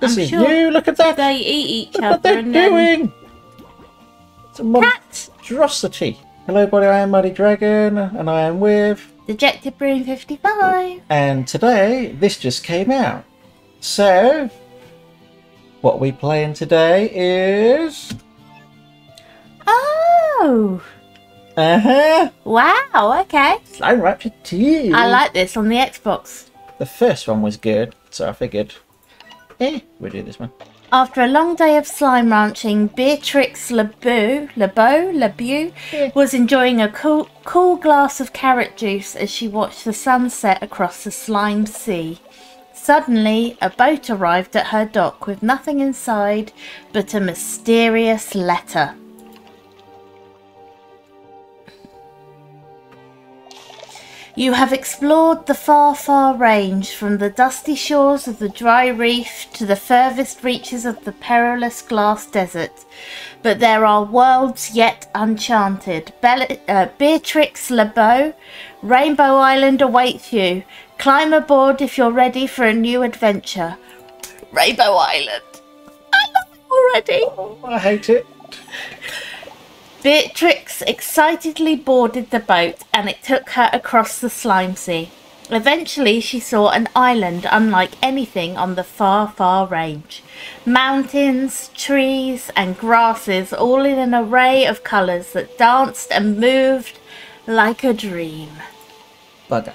This I'm is sure new. Look at that. They eat each Look other what they're doing. It's a monstrosity. Hello, everybody. I am Muddy Dragon, and I am with. Dejected Broom 55. And today, this just came out. So, what we playing today is. Oh, Uh huh. wow. Okay. Slime Rancher 2. I like this on the Xbox. The first one was good, so I figured. Eh, we'll do this one. After a long day of slime ranching, Beatrix LeBeau, LeBeau, LeBeau was enjoying a cool, cool glass of carrot juice as she watched the sun set across the slime sea. Suddenly, a boat arrived at her dock with nothing inside but a mysterious letter. You have explored the far, far range from the dusty shores of the dry reef to the furthest reaches of the perilous glass desert. But there are worlds yet unchanted. Bel- uh, Beatrix LeBeau, Rainbow Island awaits you. Climb aboard if you're ready for a new adventure. Rainbow Island. I love it already. Oh, I hate it. Beatrix excitedly boarded the boat and it took her across the slime sea. Eventually, she saw an island unlike anything on the far, far range. Mountains, trees, and grasses, all in an array of colours that danced and moved like a dream. Bugger.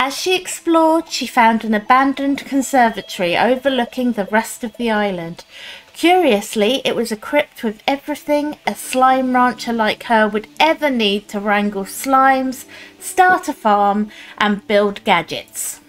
As she explored, she found an abandoned conservatory overlooking the rest of the island. Curiously, it was equipped with everything a slime rancher like her would ever need to wrangle slimes, start a farm, and build gadgets.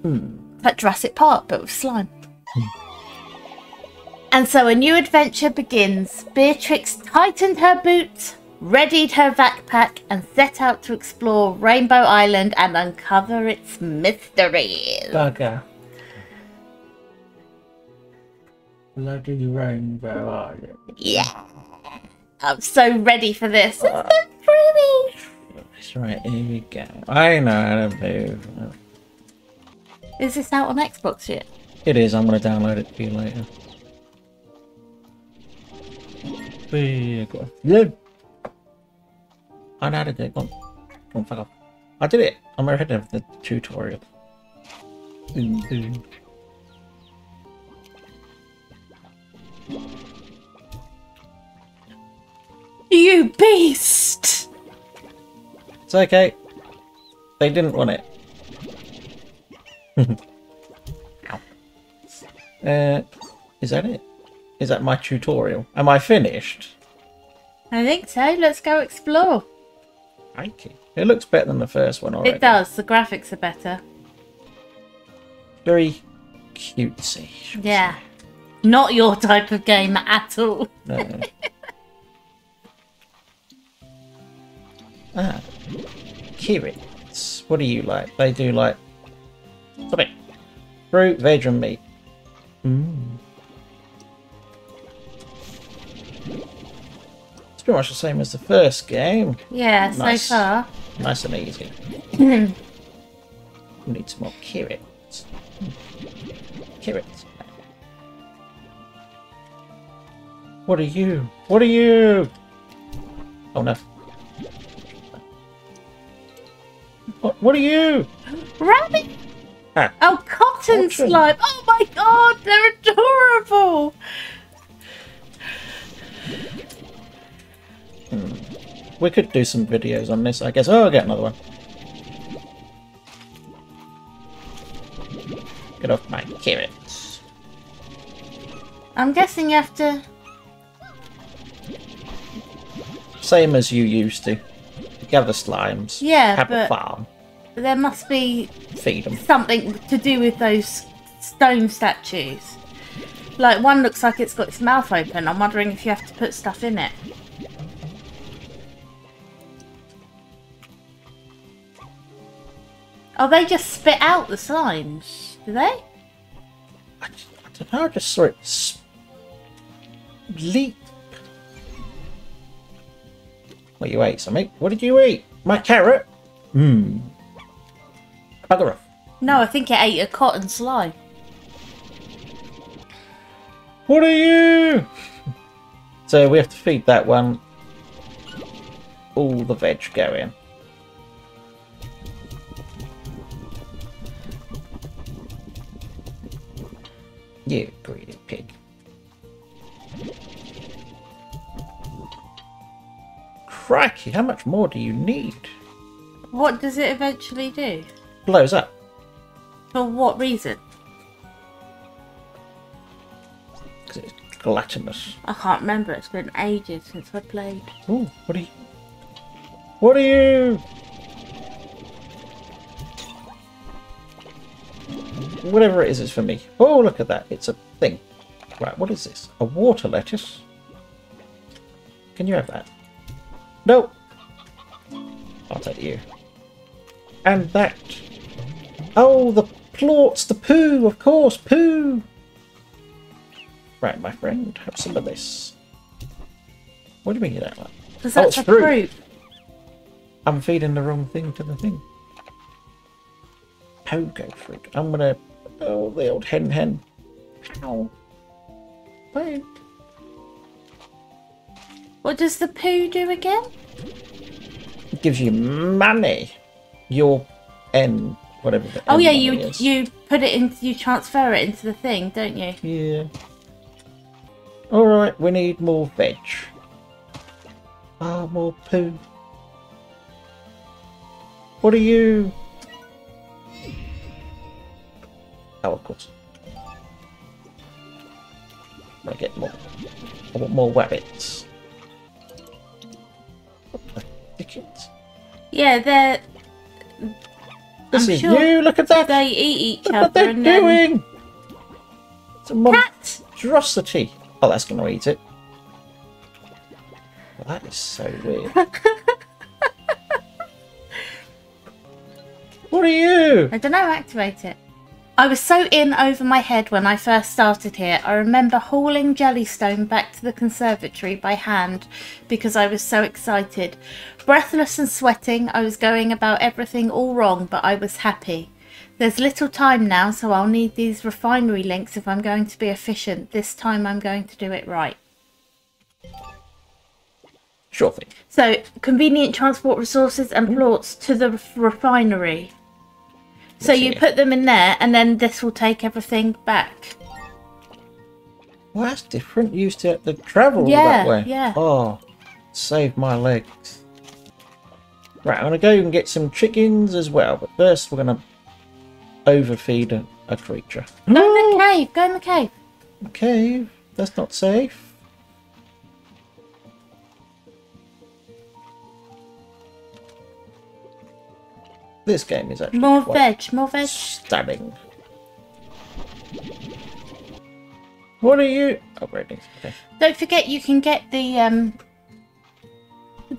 Hmm. Like Jurassic Park, but with slime. And so a new adventure begins. Beatrix tightened her boots, readied her backpack, and set out to explore Rainbow Island and uncover its mysteries. Bugger. Bloody rainbow island. Yeah. I'm so ready for this. It's so pretty. That's right, here we go. I know how to move. Is this out on Xbox yet? It is, I'm going to download it for you later. We got yeah. I know how to do it. Go on. Go on, fuck off. I did it. I'm ahead of the tutorial. Boom, boom. You beast! It's okay. They didn't want it. Ow. Uh, is that it? Is that my tutorial? Am I finished? I think so. Let's go explore. It looks better than the first one already. It does. The graphics are better. Very cutesy. Yeah. Not your type of game at all. say. No. ah, carrots. What do you like? They do like. Stop it. Fruit, veg, and meat. Mm. Pretty much the same as the first game. Yeah, Nice. so far. Nice and easy. we need some more carrots. Carrots. What are you? What are you? Oh no. What, what are you? Rabbit! Ah. Oh, cotton Cotton. slime! Oh my god, they're adorable! Hmm. We could do some videos on this, I guess. Oh, I'll get another one. Get off my carrots. I'm guessing you have to. Same as you used to. Gather slimes. Yeah, Have a farm. There must be Feed them. something to do with those stone statues. Like, one looks like it's got its mouth open. I'm wondering if you have to put stuff in it. Oh, they just spit out the slimes, do they? I, don't know, I just saw it leap. What you ate, something? What did you eat? My carrot? Hmm. Bugger off. No, I think it ate a cotton slime. What are you? So we have to feed that one all the veg going. You greedy pig. Crikey, how much more do you need? What does it eventually do? Blows up. For what reason? Because it's gluttonous. I can't remember. It's been ages since I played. Ooh, what are you? What are you? Whatever it is, it's for me. Oh, look at that. It's a thing. Right, what is this? A water lettuce? Can you have that? No. I'll take you. And that. Oh, the plorts, the poo, of course, poo. Right, my friend, have some of this. What do you mean you don't like? Because Oh, that's it's a fruit. fruit. I'm feeding the wrong thing to the thing. Pogo fruit. I'm gonna. Oh, the old hen hen. Ow. Wait. What does the poo do again? It gives you money. Your N, whatever the Oh N yeah, you is. you put it into, you transfer it into the thing, don't you? Yeah. Alright, we need more veg. Ah, more poo. What are you? More rabbits. Dickens? Yeah, they're This I'm is sure you. Look at that. they eat each Look other what they're and then doing. It's a cat. monstrosity. Oh, that's going to eat it. Well, that is so weird. what are you? I don't know, activate it. I was so in over my head when I first started here. I remember hauling Jellystone back to the conservatory by hand because I was so excited. Breathless and sweating, I was going about everything all wrong, but I was happy. There's little time now, so I'll need these refinery links if I'm going to be efficient. This time I'm going to do it right. Sure thing. So, convenient transport resources and mm-hmm. plorts to the refinery. So you see. put them in there, and then this will take everything back. Well, that's different. You used to have to travel Yeah, that way. yeah. Oh, save my legs. Right, I'm going to go and get some chickens as well. But first, we're going to overfeed a, a creature. Go in the cave. Go in the cave. Cave. That's not safe. This game is actually More veg. More veg. Stabbing. What are you? Oh, Okay. Don't forget, you can get the um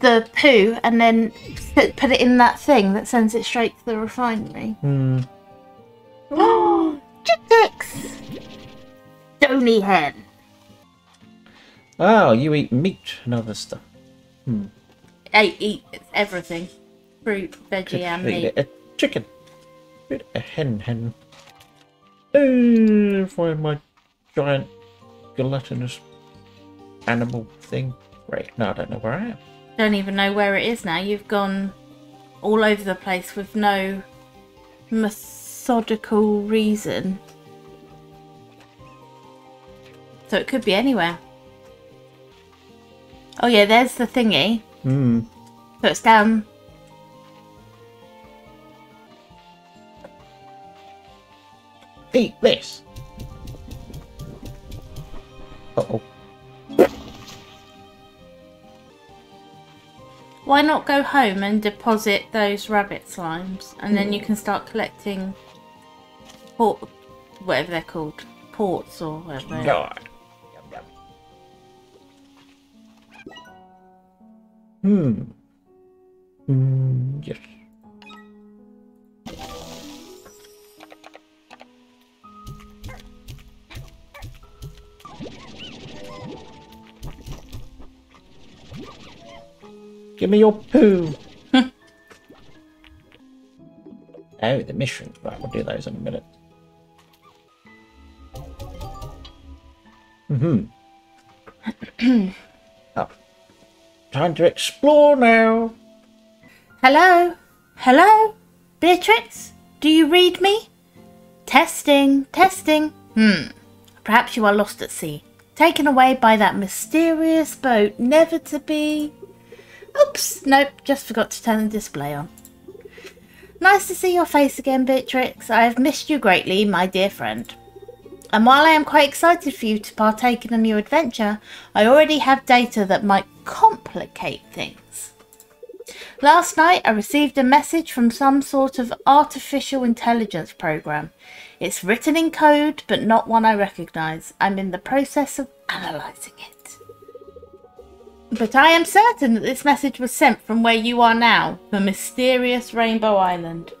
the poo, and then put, put it in that thing that sends it straight to the refinery. Hmm. Oh, chicks! Stony hen. Oh, you eat meat and other stuff. I eat everything. Fruit, veggie, and meat. a chicken. A hen hen. Oh, find my giant gluttonous animal thing. Right, no, I don't know where I am. Don't even know where it is now. You've gone all over the place with no methodical reason. So it could be anywhere. Oh yeah, there's the thingy. Hmm. So it's down. Eat this. Uh oh. Why not go home and deposit those rabbit slimes, and then you can start collecting port, whatever they're called, ports or whatever. God. Hmm. Hmm. Yes. Give me your poo. Oh, the missions. Right, we'll do those in a minute. Mm-hmm. oh. Time to explore now. Hello? Hello? Beatrix? Do you read me? Testing, testing. Hmm. Perhaps you are lost at sea, taken away by that mysterious boat, never to be. Oops, nope, just forgot to turn the display on. Nice to see your face again, Beatrix. I have missed you greatly, my dear friend. And while I am quite excited for you to partake in a new adventure, I already have data that might complicate things. Last night I received a message from some sort of artificial intelligence program. It's written in code, but not one I recognise. I'm in the process of analysing it. But I am certain that this message was sent from where you are now, the mysterious Rainbow Island.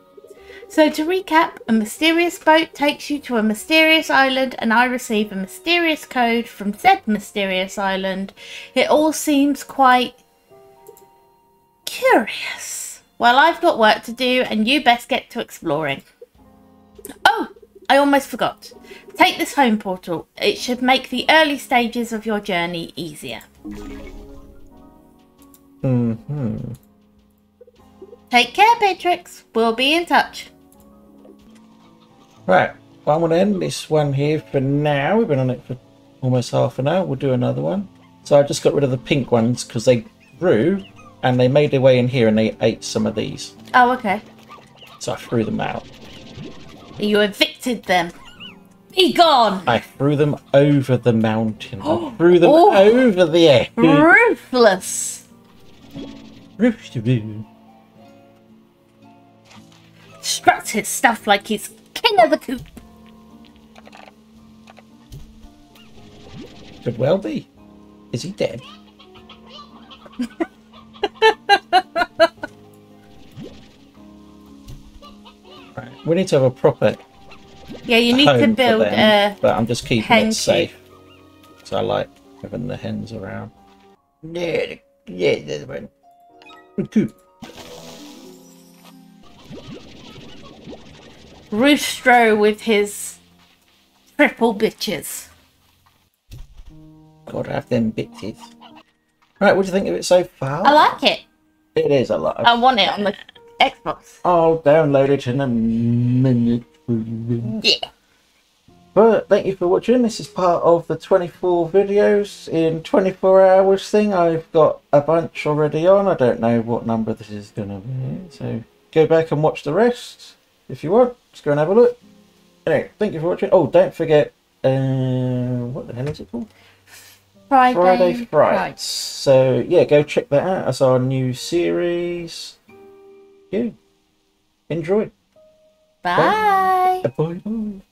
So to recap, a mysterious boat takes you to a mysterious island and I receive a mysterious code from said mysterious island. It all seems quite curious. Well, I've got work to do and you best get to exploring. Oh, I almost forgot. Take this home portal. It should make the early stages of your journey easier. Mm-hmm. Take care, Beatrix. We'll be in touch. Right. Well, I'm going to end this one here for now. We've been on it for almost half an hour. We'll do another one. So I just got rid of the pink ones because they grew and they made their way in here and they ate some of these. Oh, okay. So I threw them out. You evicted them. Be gone! I threw them over the mountain. I threw them Oh. over the edge. Ruthless! Good Struts his stuff like he's king of the coop. Could well be. Is he dead? right. We need to have a proper Yeah, you need home to build them, a. but I'm just keeping hen it coop. safe. So I like having the hens around. Yeah, the- yeah, there's one. Coop. Roostro with his triple bitches. Gotta have them bitches. Right, what do you think of it so far? I like it. It is a lot. I want it on the Xbox. I'll download it in a minute. Yeah. But thank you for watching. This is part of the 24 videos in 24 hours thing. I've got a bunch already on. I don't know what number this is going to be. So go back and watch the rest if you want. Just go and have a look. Anyway, thank you for watching. Oh, don't forget, uh, what the hell is it called? Friday. Friday Friday. Frights. So yeah, go check that out. That's our new series. Yeah. Enjoy. Bye. Bye bye.